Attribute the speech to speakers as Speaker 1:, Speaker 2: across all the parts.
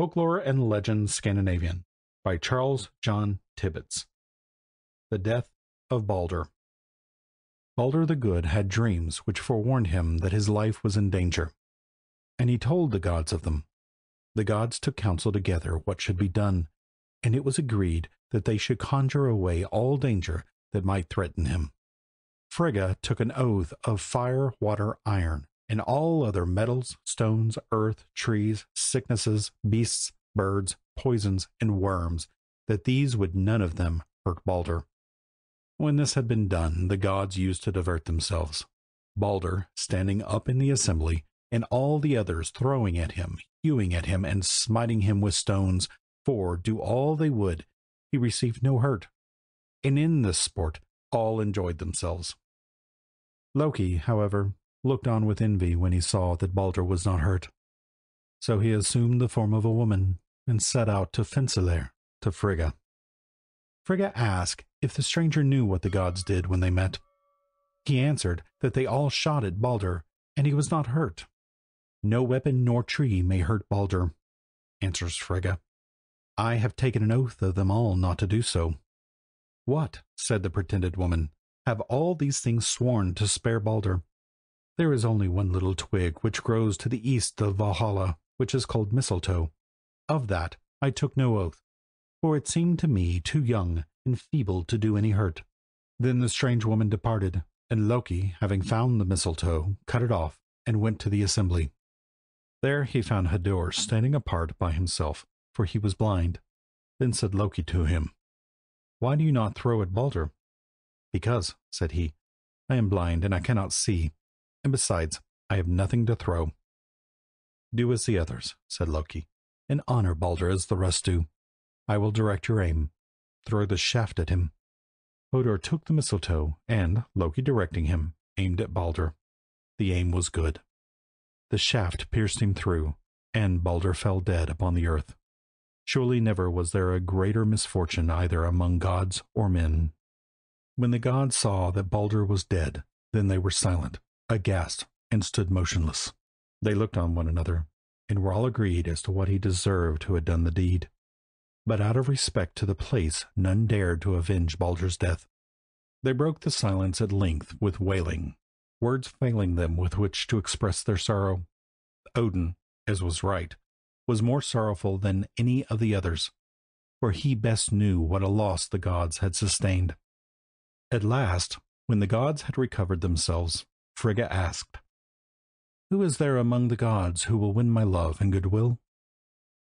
Speaker 1: Folklore and Legends Scandinavian by Charles John Tibbits. The Death of Baldur. Baldur the Good had dreams which forewarned him that his life was in danger, and he told the gods of them. The gods took counsel together what should be done, and it was agreed that they should conjure away all danger that might threaten him. Frigga took an oath of fire, water, iron, and all other metals, stones, earth, trees, sicknesses, beasts, birds, poisons, and worms, that these would none of them hurt Baldur. When this had been done, the gods used to divert themselves. Baldur standing up in the assembly, and all the others throwing at him, hewing at him, and smiting him with stones, for, do all they would, he received no hurt. And in this sport all enjoyed themselves. Loki, however, looked on with envy when he saw that Baldur was not hurt. So he assumed the form of a woman and set out to Fensalir to Frigga. Frigga asked if the stranger knew what the gods did when they met. He answered that they all shot at Baldur, and he was not hurt. No weapon nor tree may hurt Baldur, answers Frigga. I have taken an oath of them all not to do so. What, said the pretended woman, have all these things sworn to spare Baldur? There is only one little twig which grows to the east of Valhalla, which is called mistletoe. Of that I took no oath, for it seemed to me too young and feeble to do any hurt. Then the strange woman departed, and Loki, having found the mistletoe, cut it off and went to the assembly. There he found Hodur standing apart by himself, for he was blind. Then said Loki to him, Why do you not throw at Baldur? Because, said he, I am blind and I cannot see and besides, I have nothing to throw. Do as the others, said Loki, and honor Baldur as the rest do. I will direct your aim. Throw the shaft at him. Hodur took the mistletoe, and, Loki directing him, aimed at Baldur. The aim was good. The shaft pierced him through, and Baldur fell dead upon the earth. Surely never was there a greater misfortune either among gods or men. When the gods saw that Baldur was dead, then they were silent, aghast, and stood motionless. They looked on one another, and were all agreed as to what he deserved who had done the deed. But out of respect to the place, none dared to avenge Baldur's death. They broke the silence at length with wailing, words failing them with which to express their sorrow. Odin, as was right, was more sorrowful than any of the others, for he best knew what a loss the gods had sustained. At last, when the gods had recovered themselves, Frigga asked, Who is there among the gods who will win my love and goodwill?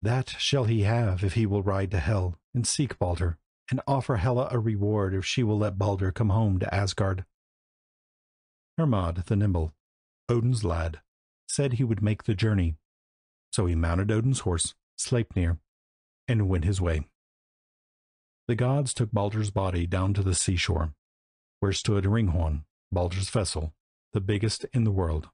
Speaker 1: That shall he have if he will ride to Hel and seek Baldur, and offer Hela a reward if she will let Baldur come home to Asgard. Hermod the Nimble, Odin's lad, said he would make the journey. So he mounted Odin's horse, Sleipnir, and went his way. The gods took Baldur's body down to the seashore, where stood Ringhorn, Baldur's vessel, the biggest in the world.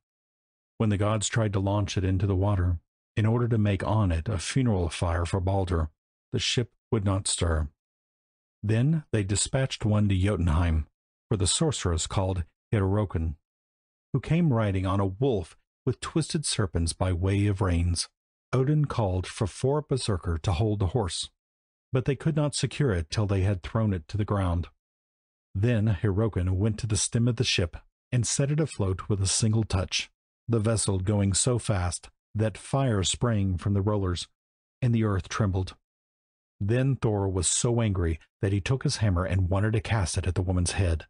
Speaker 1: When the gods tried to launch it into the water, in order to make on it a funeral fire for Baldur, the ship would not stir. Then they dispatched one to Jotunheim for the sorceress called Hyrroken, who came riding on a wolf with twisted serpents by way of reins. Odin called for four berserker to hold the horse, but they could not secure it till they had thrown it to the ground. Then Hyrroken went to the stem of the ship and set it afloat with a single touch, the vessel going so fast that fire sprang from the rollers, and the earth trembled. Then Thor was so angry that he took his hammer and wanted to cast it at the woman's head.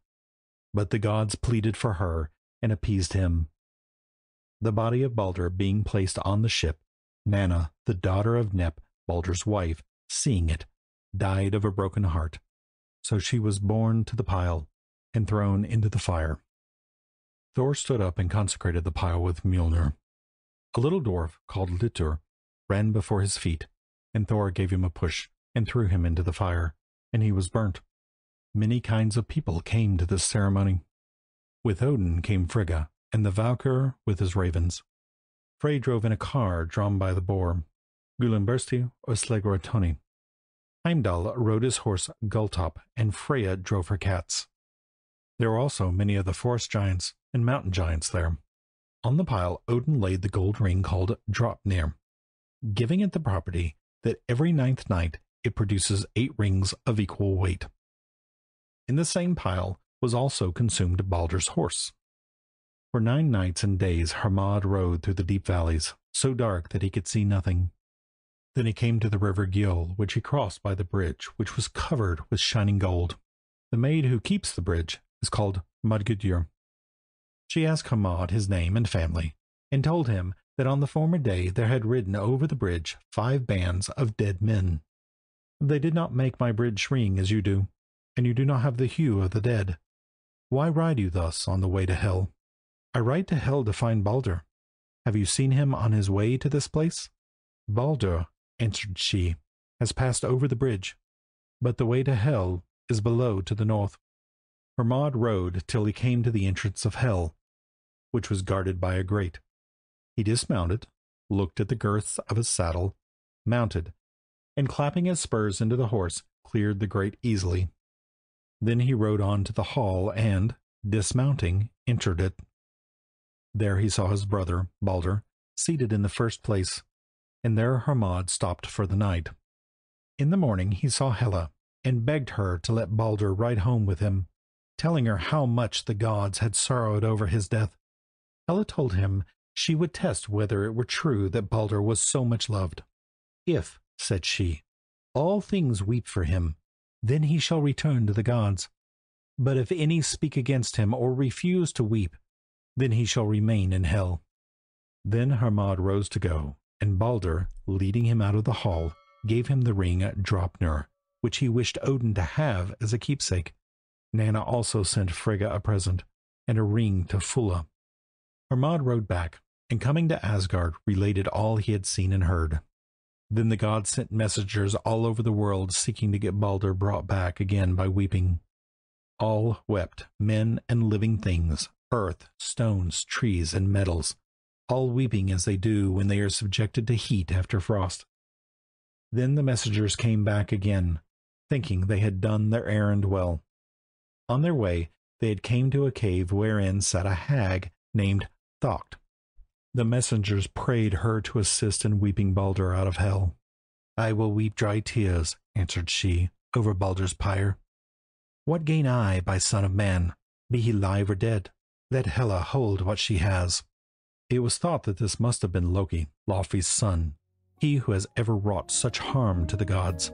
Speaker 1: But the gods pleaded for her and appeased him. The body of Baldur being placed on the ship, Nanna, the daughter of Nep, Baldur's wife, seeing it, died of a broken heart. So she was borne to the pile and thrown into the fire. Thor stood up and consecrated the pile with Mjolnir. A little dwarf called Litur ran before his feet, and Thor gave him a push and threw him into the fire, and he was burnt. Many kinds of people came to this ceremony. With Odin came Frigga, and the Valkyr with his ravens. Frey drove in a car drawn by the boar, Gullinbursti or Slidrugtanni. Heimdall rode his horse Gulltopp, and Freya drove her cats. There were also many of the forest giants and mountain giants there. On the pile Odin laid the gold ring called Draupnir. giving it the property that every ninth night it produces eight rings of equal weight. In the same pile was also consumed Baldur's horse. For nine nights and days Hermod rode through the deep valleys, so dark that he could see nothing. Then he came to the river Gjöll, which he crossed by the bridge, which was covered with shining gold. The maid who keeps the bridge is called Modgudur. She asked Hermod his name and family, and told him that on the former day there had ridden over the bridge five bands of dead men. They did not make my bridge ring as you do, and you do not have the hue of the dead. Why ride you thus on the way to Hel? I ride to Hel to find Baldur. Have you seen him on his way to this place? Baldur, answered she, has passed over the bridge, but the way to Hel is below to the north. Hermod rode till he came to the entrance of Hel, which was guarded by a grate. He dismounted, looked at the girths of his saddle, mounted, and clapping his spurs into the horse, cleared the grate easily. Then he rode on to the hall and, dismounting, entered it. There he saw his brother, Baldur, seated in the first place, and there Hermod stopped for the night. In the morning he saw Hela, and begged her to let Baldur ride home with him, telling her how much the gods had sorrowed over his death. Hela told him she would test whether it were true that Baldur was so much loved. If, said she, all things weep for him, then he shall return to the gods. But if any speak against him or refuse to weep, then he shall remain in hell. Then Hermod rose to go, and Baldur, leading him out of the hall, gave him the ring Draupnir, which he wished Odin to have as a keepsake. Nanna also sent Frigga a present, and a ring to Fulla. Hermod rode back, and coming to Asgard, related all he had seen and heard. Then the gods sent messengers all over the world seeking to get Baldur brought back again by weeping. All wept, men and living things, earth, stones, trees, and metals, all weeping as they do when they are subjected to heat after frost. Then the messengers came back again, thinking they had done their errand well. On their way, they had came to a cave wherein sat a hag named Thökt. The messengers prayed her to assist in weeping Baldur out of hell. I will weep dry tears, answered she, over Baldur's pyre. What gain I by son of man, be he live or dead? Let Hela hold what she has. It was thought that this must have been Loki, Laufey's son, he who has ever wrought such harm to the gods.